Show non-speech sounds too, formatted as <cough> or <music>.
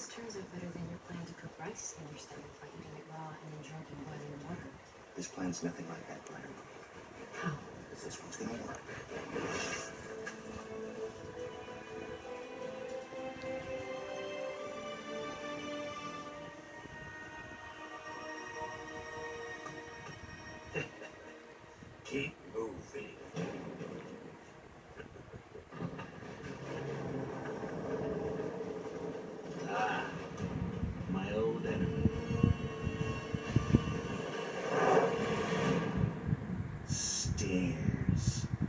this turns out better than your plan to cook rice in your stomach by eating it raw and then drinking boiling water. This plan's nothing like that plan. How? Because this one's gonna work. <laughs> Keep again.